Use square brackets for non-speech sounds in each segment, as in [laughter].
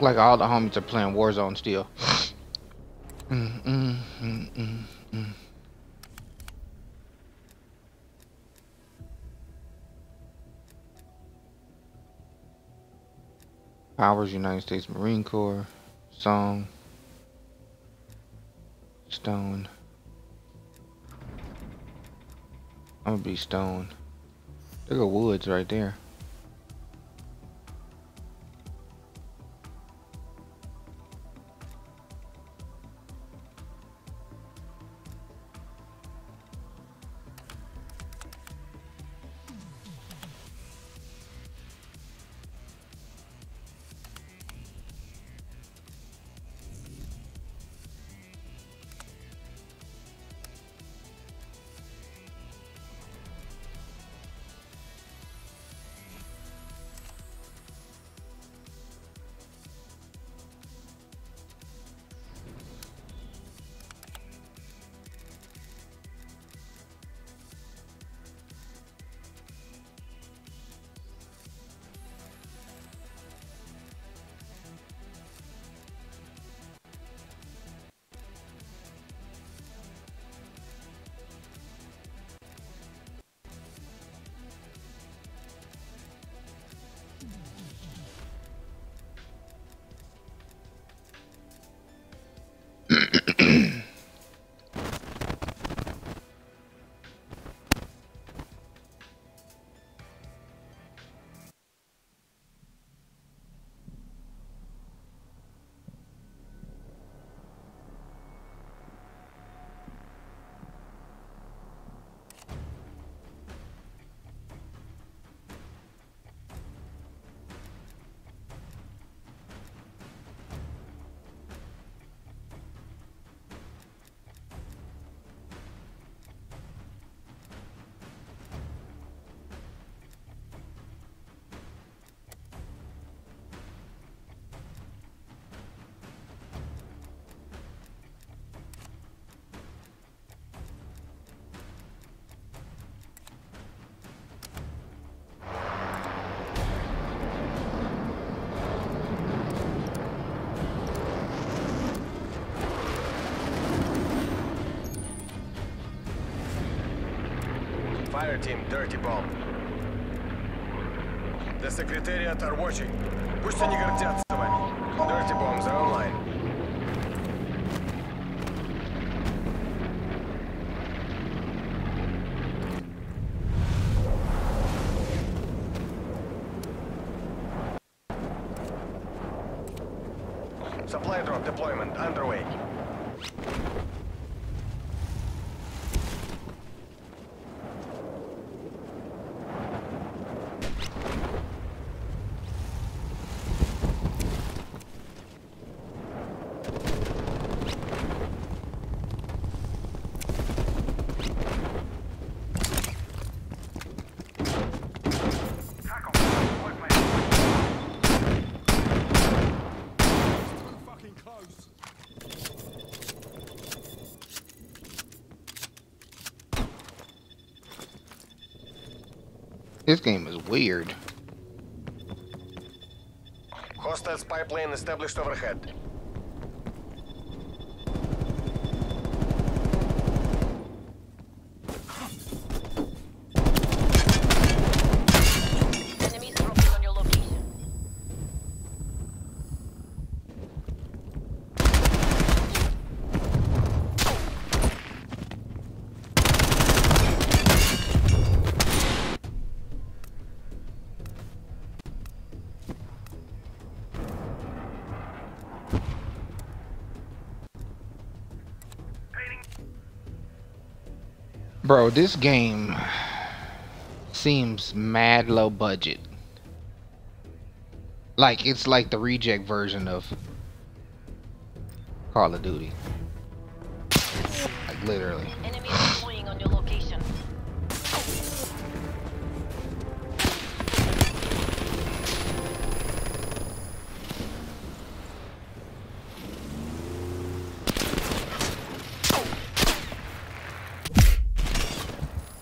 Look like all the homies are playing Warzone still. [sighs] mm, mm, mm. Powers, United States Marine Corps, Song, Stone. I'm gonna be Stone. There go Woods right there. Fire team, Dirty Bomb. The Secretariat are watching. Пусть они гордятся вами. This game is weird. Hostile spy plane established overhead. Bro, this game seems mad low budget. Like it's like the reject version of Call of Duty. Like literally.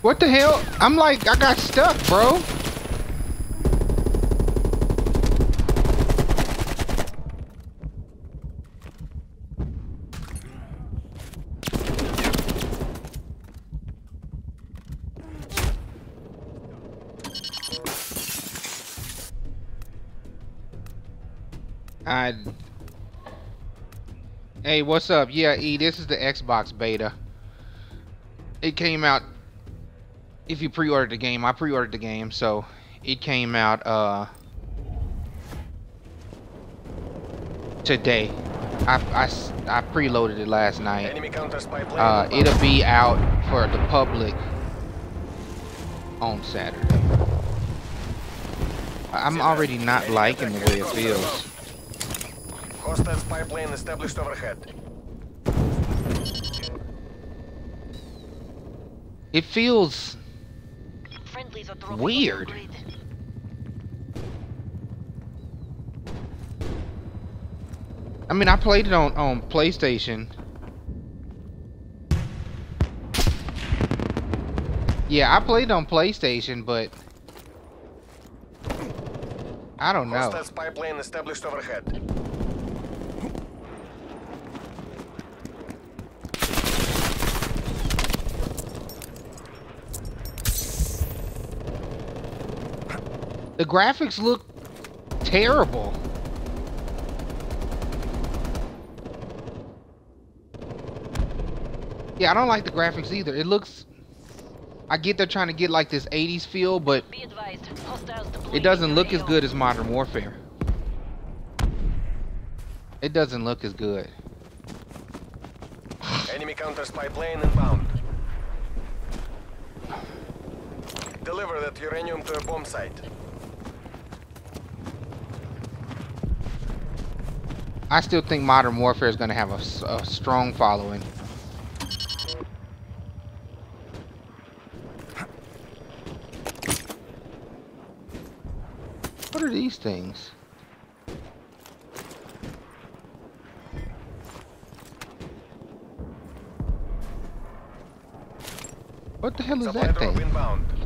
What the hell? I'm like, I got stuck, bro. I... Hey, what's up? Yeah, E, this is the Xbox beta. It came out if you pre-ordered the game, I pre-ordered the game, so it came out uh today. I I I preloaded it last night. Enemy counter spy plane Uh, it'll be out for the public on Saturday. I'm already not liking the way it feels. Hostile spy plane established overhead. It feels Friendlies are dropping Weird. On your grid. I mean, I played it on on PlayStation. Yeah, I played it on PlayStation, but I don't know. Hostile spy plane established overhead. The graphics look terrible. Yeah, I don't like the graphics either. It looks I get they're trying to get like this 80s feel, but Be advised, hostiles deploying it doesn't look as good as Modern Warfare. It doesn't look as good. Enemy counter spy plane inbound. Deliver that uranium to a bomb site. I still think Modern Warfare is going to have a strong following. What are these things? What the hell is that thing? inbound.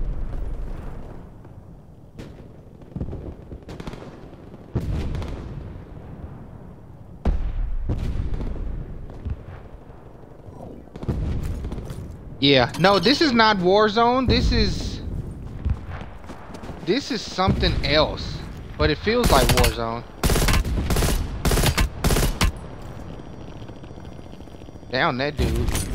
Yeah, no, this is not Warzone. This is this is something else, but it feels like Warzone. Down that dude.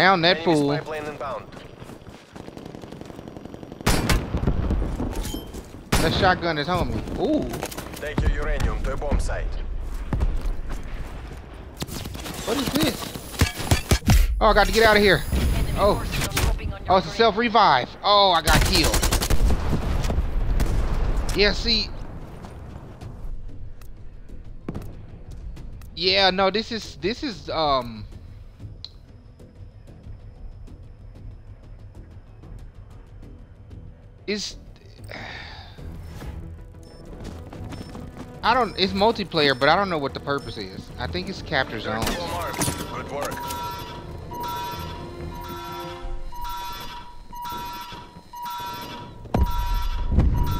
Down that Enemy fool. spy plane inbound. That shotgun is homie. Ooh, Take your uranium to a bomb site. what is this? Oh, I got to get out of here. Oh. forces are dropping on your Oh, it's a self revive. Oh, I got killed. Yeah, see. Yeah, no, this is this is um is I don't it's multiplayer, but I don't know what the purpose is. I think it's capture zones. Virtual. Good work.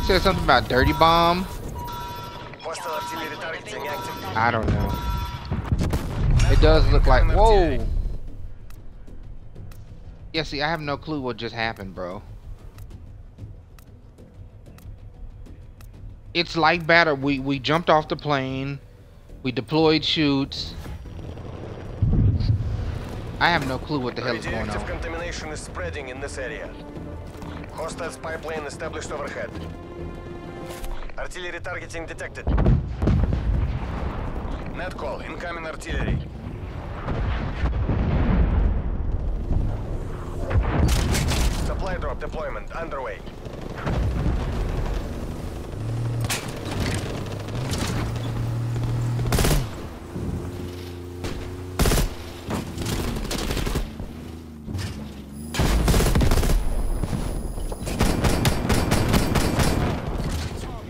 Said something about dirty bomb. Hostile artillery targeting active. I don't know. It does look like whoa. Yeah, see, I have no clue what just happened, bro. It's like batter. We we jumped off the plane. We deployed chutes. I have no clue what the hell is going Radioactive on. contamination is spreading in this area. Plane established overhead. Artillery targeting detected. Net call, incoming artillery. Supply drop deployment underway.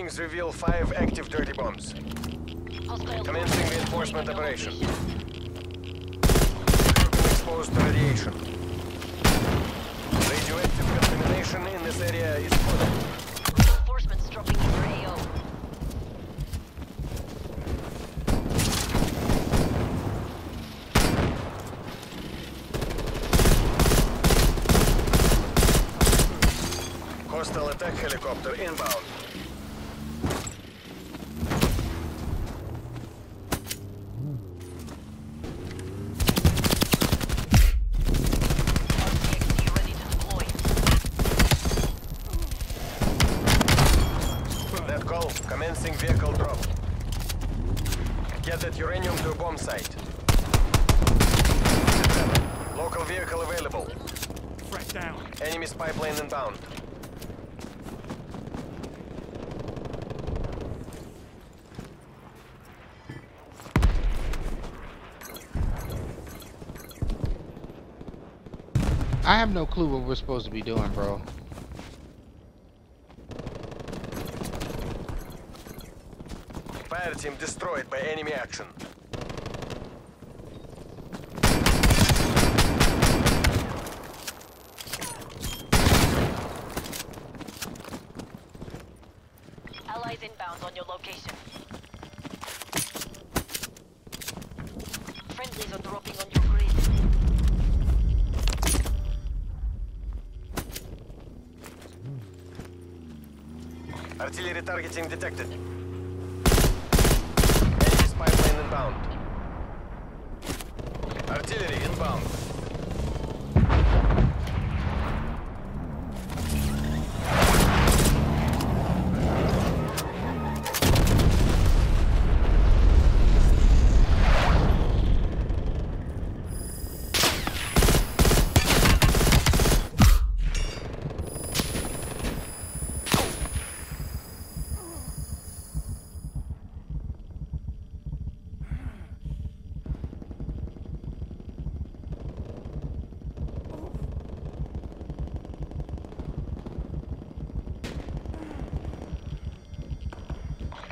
Readings reveal five active dirty bombs. Commencing reinforcement operation. Exposed to radiation. Radioactive contamination in this area is full. Reinforcements dropping in your AO. Hostile attack helicopter inbound. RCXD ready to deploy. Net call. Commencing vehicle drop. Get that uranium to a bomb site. Local vehicle available. Threat down. Enemy spy plane inbound. I have no clue what we're supposed to be doing, bro. Fire team destroyed by enemy action. Allies inbound on your location. Targeting detected. Enemy spy plane inbound. Artillery inbound.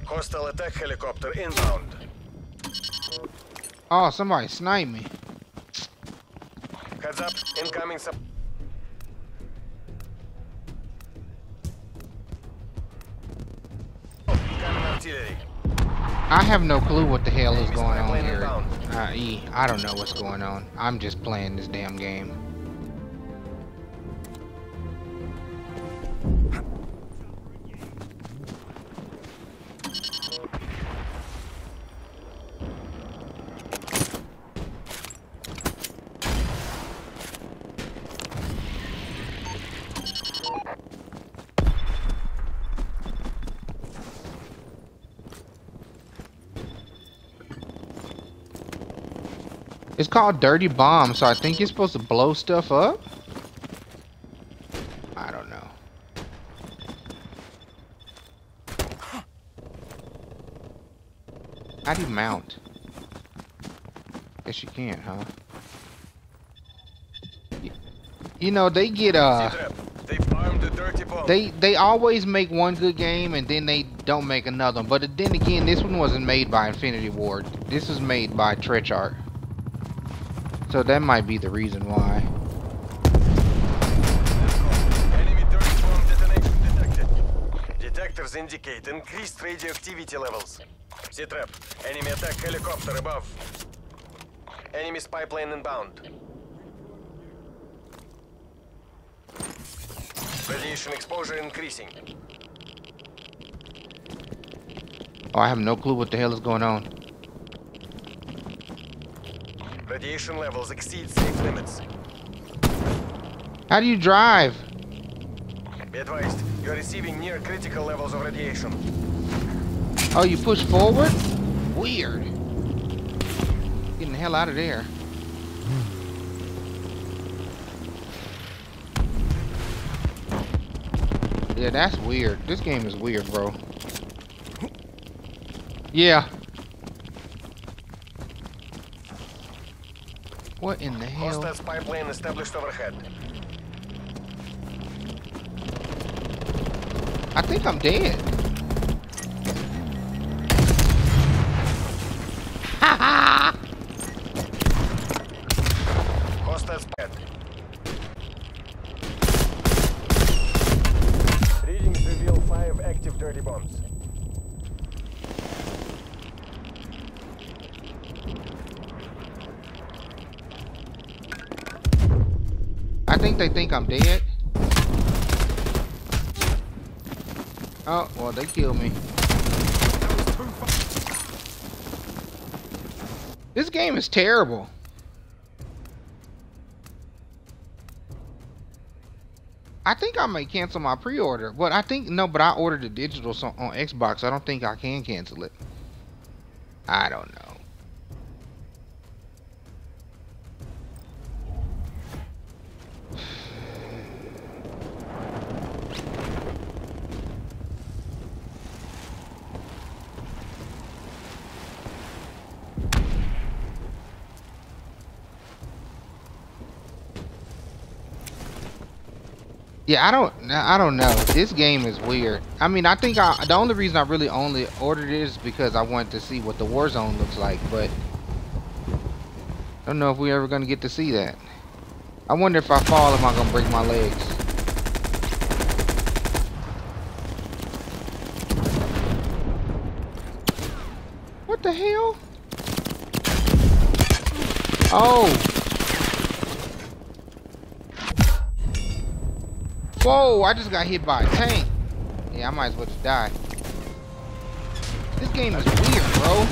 Hostile attack helicopter inbound. Oh, somebody sniped me. Heads up, incoming sub. Artillery. I have no clue what the hell is going on here. Uh, E, I don't know what's going on. I'm just playing this damn game. It's called Dirty Bomb, so I think you're supposed to blow stuff up? I don't know. How do you mount? Guess you can't, huh? You know, they get, uh... They farmed the dirty bomb. They they always make one good game and then they don't make another. one. But then again, this one wasn't made by Infinity Ward. This was made by Treyarch. So that might be the reason why. Enemy bomb detonation detected. Detectors indicate increased radioactivity levels. C-trap. Enemy attack helicopter above. Enemy spy plane inbound. Radiation exposure increasing. Oh, I have no clue what the hell is going on. Radiation levels exceed safe limits. How do you drive? Be advised, you are receiving near critical levels of radiation. Oh, you push forward? Weird. Getting the hell out of there. Yeah, that's weird. This game is weird, bro. Yeah. What in the hell? Hostile spy plane established overhead. I think I'm dead. Ha ha! Hostile spotted. Readings reveal five active dirty bombs. I think I'm dead. Oh, well, they killed me. This game is terrible. I think I may cancel my pre-order, but I think no. But I ordered the digital on Xbox. I don't think I can cancel it. I don't know. Yeah, I don't, I don't know. This game is weird. I mean, I think I, the only reason I really only ordered it is because I wanted to see what the Warzone looks like, but I don't know if we're ever gonna get to see that. I wonder if I fall, am I gonna break my legs? What the hell? Oh. Whoa, I just got hit by a tank. Yeah, I might as well just die. This game is weird, bro.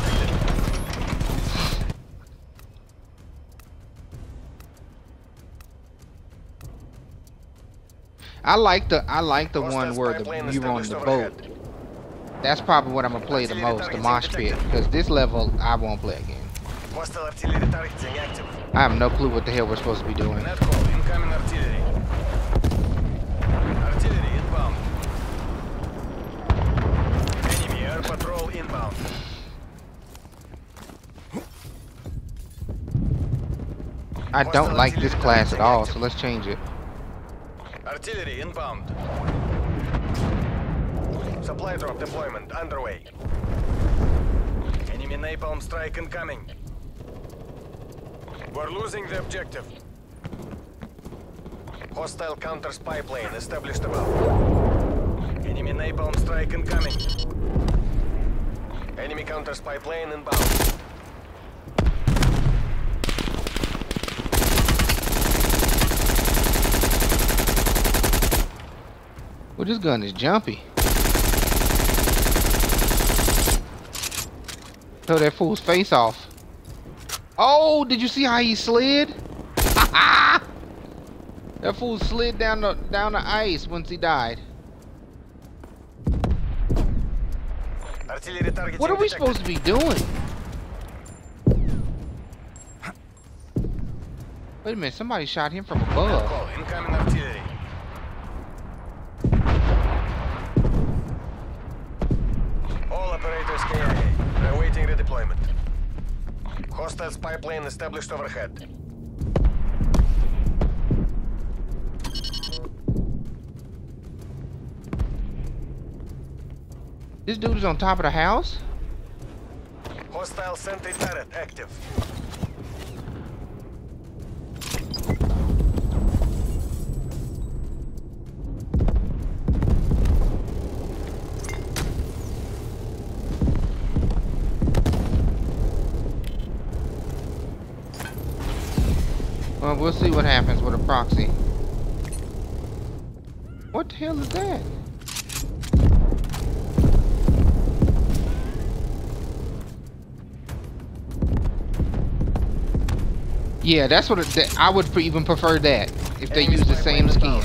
I like the I like the one where the you're on the boat. That's probably what I'm gonna play the most, the mosh pit, because this level I won't play again. Hostile artillery targeting active. I have no clue what the hell we're supposed to be doing. Inbound. I don't like this class at all, so let's change it. Artillery inbound. Supply drop deployment underway. Enemy napalm strike incoming. We're losing the objective. Hostile counter spy plane established above. Enemy napalm strike incoming. Enemy counter spy plane inbound. Well, this gun is jumpy. Throw that fool's face off. Oh, did you see how he slid? [laughs] that fool slid down the down the ice once he died. Artillery targeting What are we detected. supposed to be doing? Wait a minute, somebody shot him from above. Oh, call, incoming artillery. All operators KIA. Awaiting redeployment. Hostile spy plane established overhead. This dude is on top of the house? Hostile sentry turret active. Well, we'll see what happens with a proxy. What the hell is that? Yeah, that's what it, that, I would even prefer that if they Enemy use the same skin.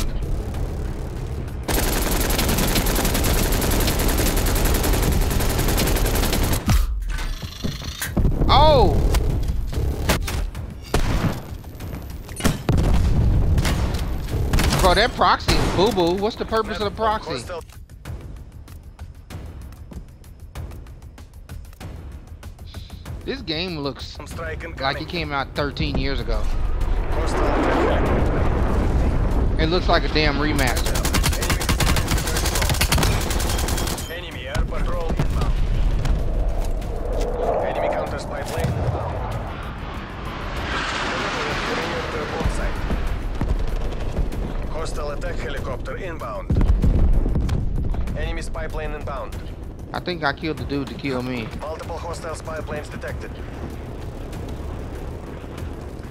Oh! Bro, that proxy is boo boo. What's the purpose of the proxy? This game looks like it came out 13 years ago. It looks like a damn remaster. Enemy air patrol inbound. Enemy counter spy. Hostile attack helicopter inbound. Enemy spy plane inbound. I think I killed the dude to kill me. Hostile spy planes detected.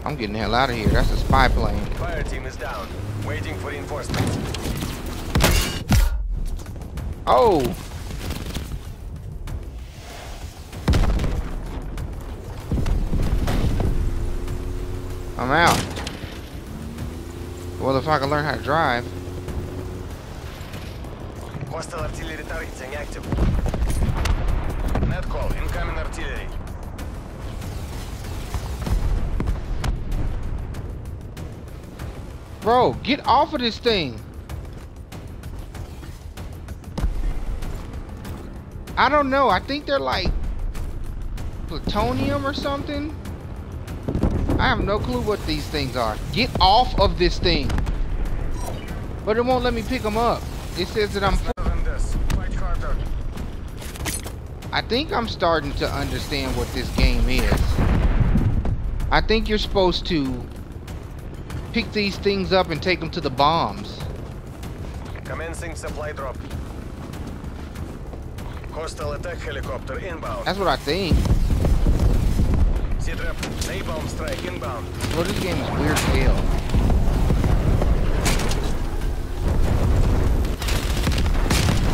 I'm getting the hell out of here. That's a spy plane. Fire team is down. Waiting for reinforcements. Oh! I'm out. Well, if I can learn how to drive. Hostile artillery targeting active. Bro, get off of this thing. I don't know. I think they're like plutonium or something. I have no clue what these things are. Get off of this thing. But it won't let me pick them up. It says that I'm. I think I'm starting to understand what this game is. I think you're supposed to pick these things up and take them to the bombs. Commencing supply drop. Hostile attack helicopter inbound. That's what I think. Seatrap. Napalm strike inbound. Bro, this game is weird as hell.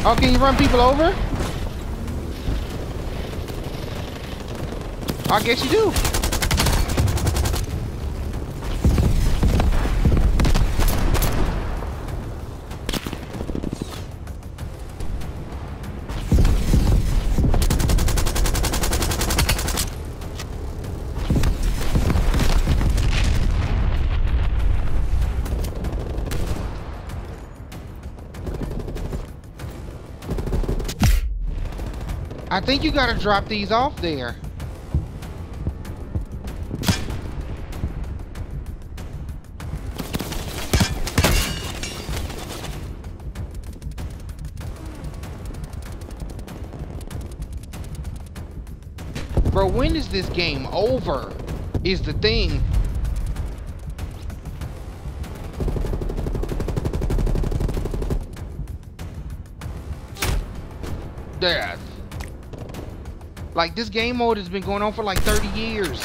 Oh, can you run people over? I guess you do. I think you gotta drop these off there. Is this game over? Is the thing. Death. Like this game mode has been going on for like 30 years.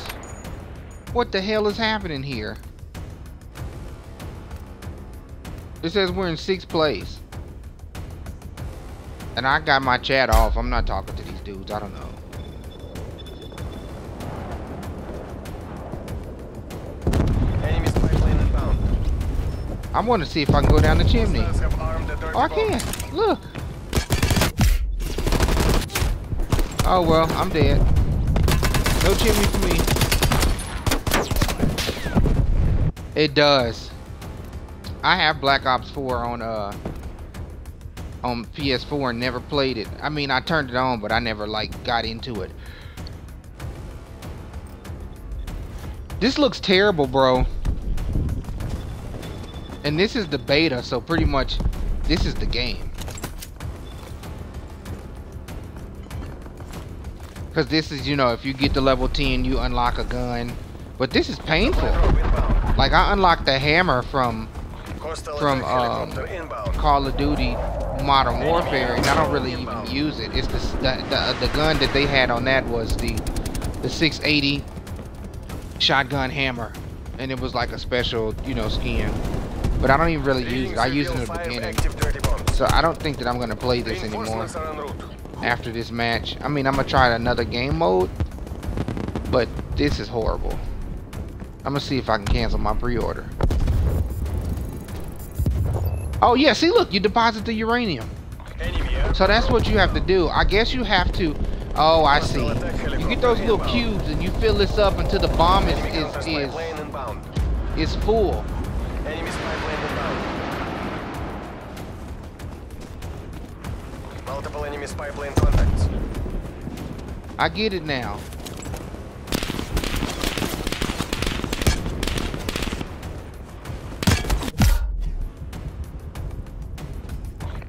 What the hell is happening here? It says we're in sixth place. And I got my chat off. I'm not talking to these dudes. I don't know. I want to see if I can go down the chimney. Hostiles have armed the dirty Oh, I can. Look. Oh well, I'm dead. No chimney for me. It does. I have Black Ops 4 on uh on PS4 and never played it. I mean, I turned it on, but I never like got into it. This looks terrible, bro. And this is the beta, so pretty much this is the game. Because this is, you know, if you get to level 10, you unlock a gun. But this is painful. Like, I unlocked the hammer from From, um. Call of Duty Modern Warfare, and I don't really even use it. It's the, the, the, the gun that they had on that was the, the 680 shotgun hammer. And it was like a special, you know, skin. But I don't even really use it. I use it in the beginning. So I don't think that I'm going to play this anymore. After this match. I mean, I'm gonna try another game mode, but this is horrible. I'm gonna see if I can cancel my pre-order. Oh yeah, see, look, you deposit the uranium. So that's what you have to do. I guess you have to. Oh, I see. You get those little cubes and you fill this up until the bomb is is is, is full. Enemy spy plane inbound. Multiple enemy spy plane contacts. I get it now.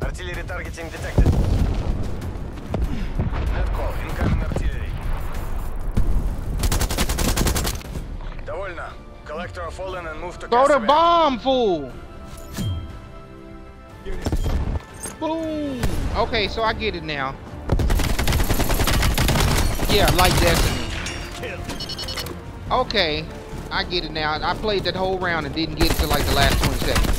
Artillery targeting detected. Net call. Incoming fallen and moved to Throw the bomb, fool! Boom! Okay, so I get it now. Yeah, like Destiny. Okay, I get it now. I played that whole round and didn't get it to like the last 20 seconds.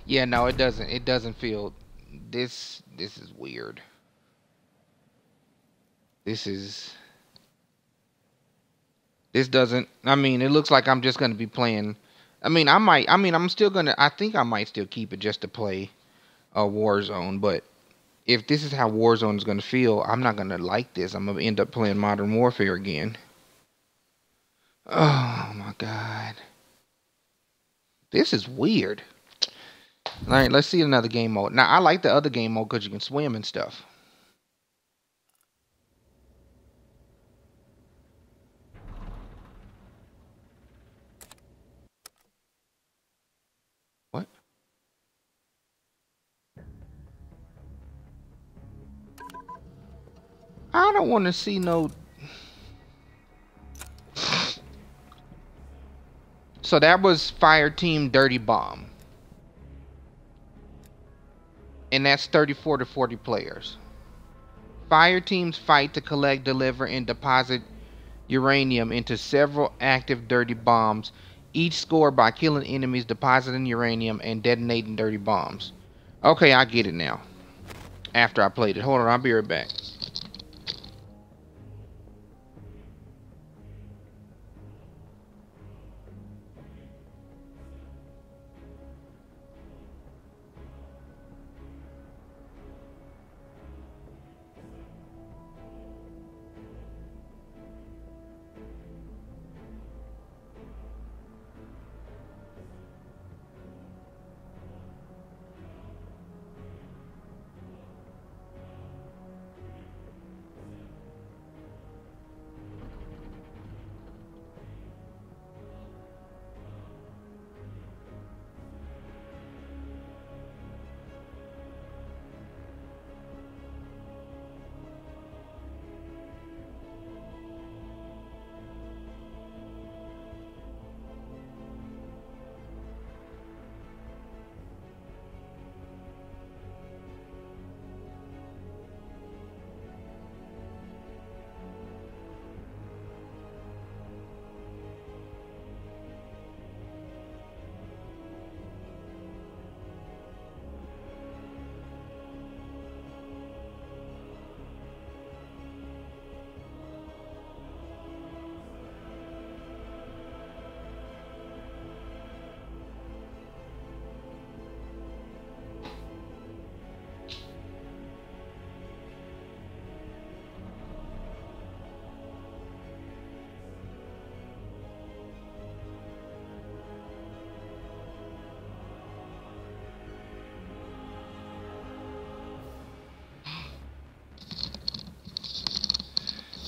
[laughs] yeah, no, it doesn't. It doesn't feel. This this is weird. This is. This doesn't. I mean, it looks like I'm just gonna be playing. I mean, I might. I mean, I'm still gonna. I think I might still keep it just to play a Warzone. But if this is how Warzone is gonna feel, I'm not gonna like this. I'm gonna end up playing Modern Warfare again. Oh my god. This is weird. All right, let's see another game mode. Now, I like the other game mode because you can swim and stuff. What? I don't want to see no... [sighs] So that was Fire Team Dirty Bomb. And that's 34 to 40 players. Fire teams fight to collect, deliver, and deposit uranium into several active dirty bombs, each scored by killing enemies, depositing uranium, and detonating dirty bombs. Okay, I get it now. After I played it. Hold on, I'll be right back.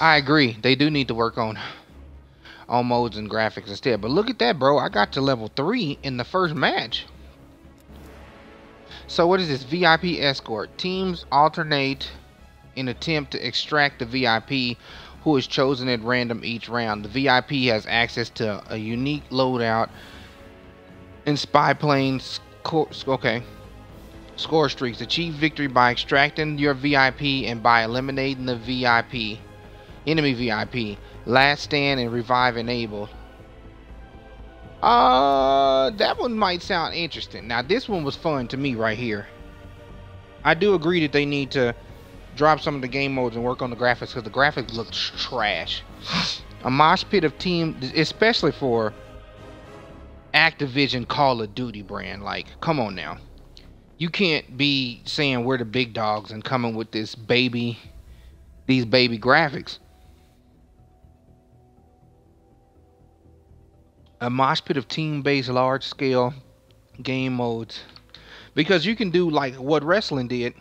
I agree. They do need to work on on modes and graphics instead. But look at that, bro. I got to level 3 in the first match. So what is this? VIP escort. Teams alternate in attempt to extract the VIP who is chosen at random each round. The VIP has access to a unique loadout and spy planes. Okay. Score streaks. Achieve victory by extracting your VIP and by eliminating the VIP. Enemy VIP. Last stand and revive enabled. Uh, that one might sound interesting. Now, this one was fun to me right here. I do agree that they need to drop some of the game modes and work on the graphics because the graphics look trash. [sighs] A mosh pit of team, especially for Activision Call of Duty brand. Like, come on now. You can't be saying we're the big dogs and coming with this baby, these baby graphics. A mosh pit of team-based large-scale game modes. Because you can do like what wrestling did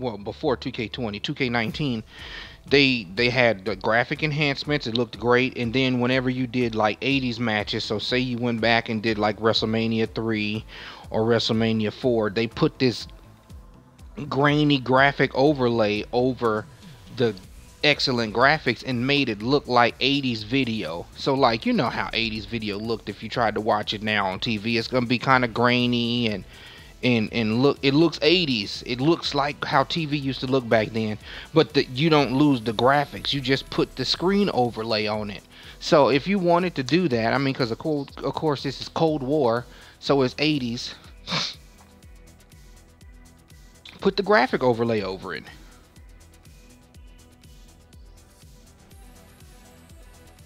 well before 2k20 2k19 they they had the graphic enhancements it looked great and then whenever you did like 80s matches so say you went back and did like wrestlemania 3 or wrestlemania 4 they put this grainy graphic overlay over the excellent graphics and made it look like 80s video. So like you know how 80s video looked if you tried to watch it now on TV. It's gonna be kind of grainy and and and look it looks 80s. It looks like how TV used to look back then. But the, you don't lose the graphics. You just put the screen overlay on it. So if you wanted to do that, I mean, because of, cold, of course this is Cold War, so it's 80s. Put the graphic overlay over it.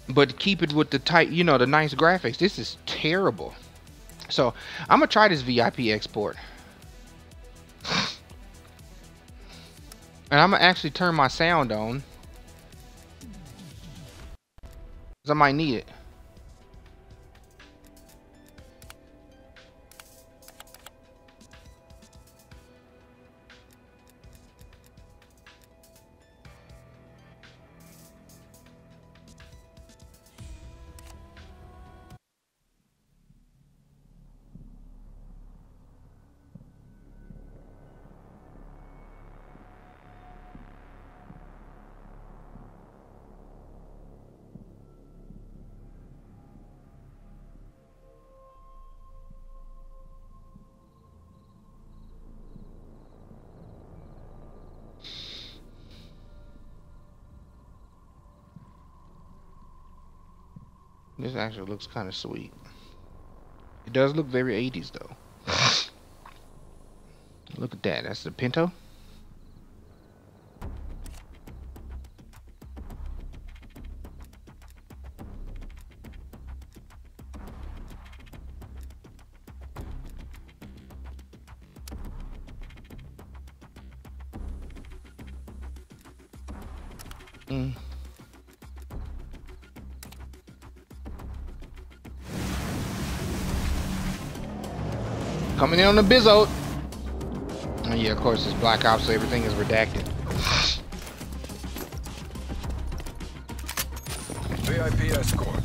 But keep it with the tight, you know, the nice graphics. This is terrible. So I'm gonna try this VIP escort. And I'm gonna actually turn my sound on. Cause I might need it. Actually looks kind of sweet. It does look very 80s though. [laughs] look at that. That's the Pinto. Coming in on the Bizzo. Oh yeah, of course it's Black Ops, so everything is redacted. VIP escort.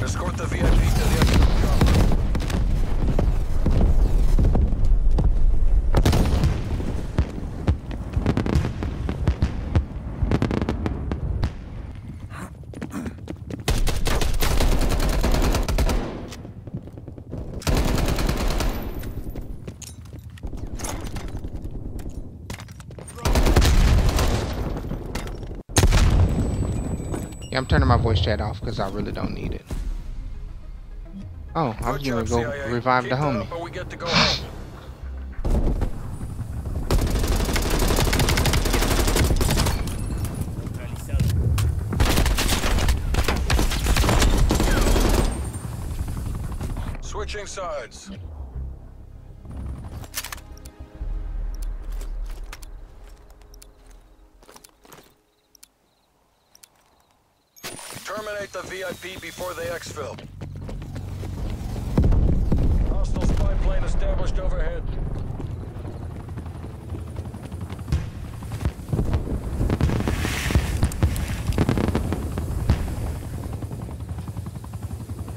Escort the VIP to the exit job. Yeah, I'm turning my voice chat off because I really don't need it. Oh, I was Good gonna job, go CIA. revive Keep the homie. up we get to go home. [sighs] Switching sides. The VIP before they exfil. Hostile spy plane established overhead.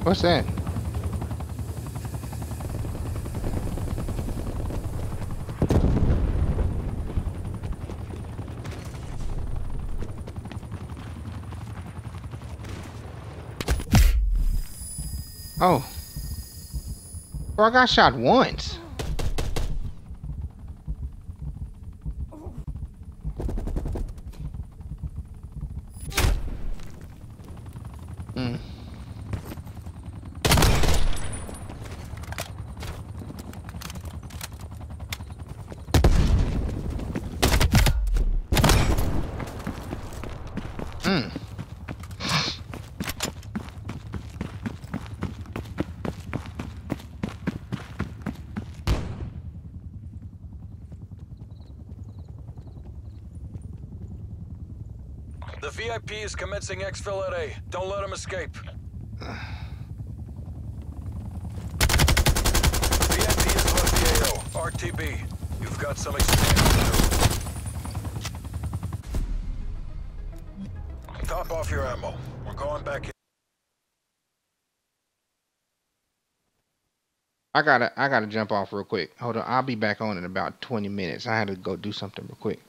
What's that? Oh. Bro, I got shot once. Mm. Mm. The VIP is commencing exfil at A. Don't let him escape. VIP is left the AO. RTB. You've got some experience. Top off your ammo. We're going back in. I gotta I gotta jump off real quick. Hold on, I'll be back on in about 20 minutes. I had to go do something real quick.